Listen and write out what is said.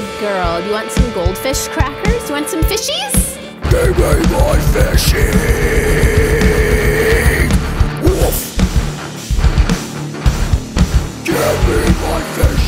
Good girl. Do you want some goldfish crackers? Do you want some fishies? Give me my fishies! Woof! Give me my fishies!